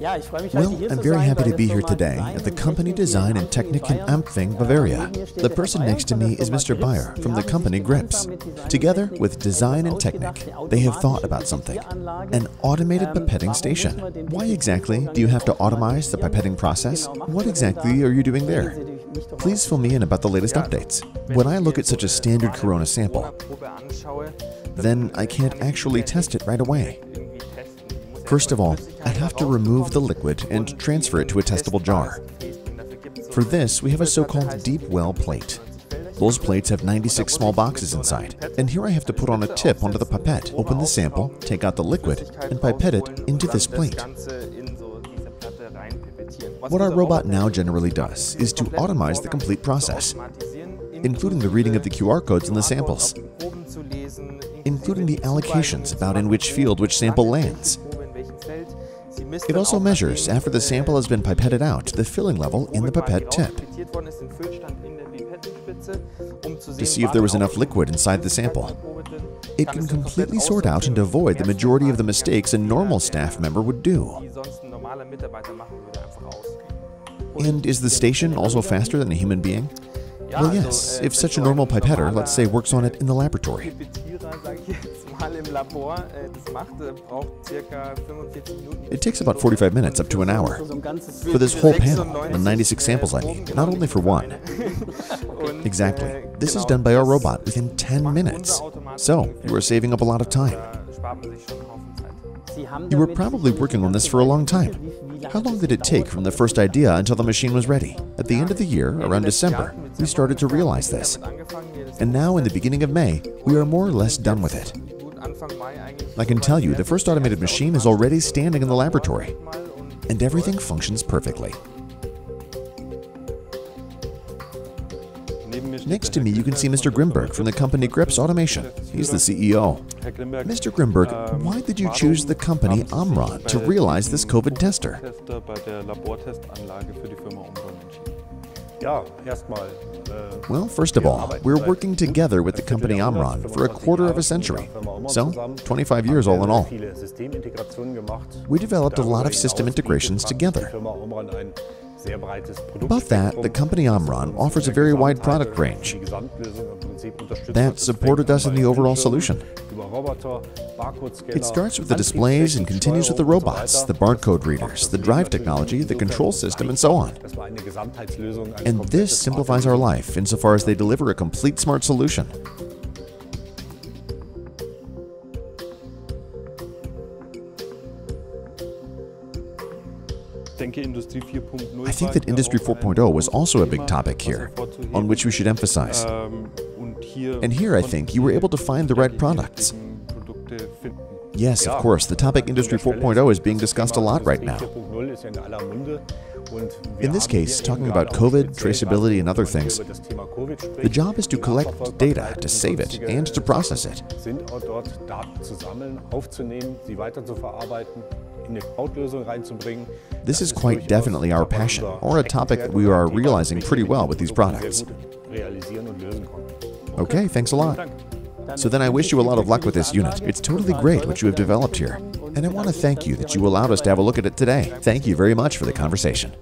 Well, I'm very happy to be here today at the company Design and Technik in Ampfing, Bavaria. The person next to me is Mr. Bayer from the company Grips. Together with Design and Technik, they have thought about something an automated pipetting station. Why exactly do you have to automize the pipetting process? What exactly are you doing there? Please fill me in about the latest updates. When I look at such a standard corona sample, then I can't actually test it right away. First of all, I have to remove the liquid and transfer it to a testable jar. For this, we have a so-called deep well plate. Those plates have 96 small boxes inside, and here I have to put on a tip onto the pipette, open the sample, take out the liquid, and pipette it into this plate. What our robot now generally does is to automize the complete process, including the reading of the QR codes in the samples, including the allocations about in which field which sample lands, it also measures, after the sample has been pipetted out, the filling level in the pipette tip to see if there was enough liquid inside the sample. It can completely sort out and avoid the majority of the mistakes a normal staff member would do. And is the station also faster than a human being? Well, yes, if such a normal pipetter, let's say, works on it in the laboratory. It takes about 45 minutes up to an hour. For this whole panel, the 96 samples I need, not only for one. Exactly. This is done by our robot within 10 minutes. So, you are saving up a lot of time. You were probably working on this for a long time. How long did it take from the first idea until the machine was ready? At the end of the year, around December, we started to realize this. And now, in the beginning of May, we are more or less done with it. I can tell you, the first automated machine is already standing in the laboratory, and everything functions perfectly. Next to me, you can see Mr. Grimberg from the company Grips Automation. He's the CEO. Mr. Grimberg, why did you choose the company Omron to realize this COVID tester? Well, first of all, we're working together with the company Omron for a quarter of a century, so 25 years all in all. We developed a lot of system integrations together. Above that, the company Omron offers a very wide product range that supported us in the overall solution. It starts with the displays and continues with the robots, the barcode readers, the drive technology, the control system, and so on. And this simplifies our life insofar as they deliver a complete smart solution. I think that Industry 4.0 was also a big topic here, on which we should emphasize. And here I think you were able to find the right products. Yes, of course, the topic Industry 4.0 is being discussed a lot right now. In this case, talking about COVID, traceability, and other things, the job is to collect data, to save it, and to process it. This is quite definitely our passion, or a topic that we are realizing pretty well with these products. Okay, thanks a lot. So then I wish you a lot of luck with this unit. It's totally great what you have developed here. And I want to thank you that you allowed us to have a look at it today. Thank you very much for the conversation.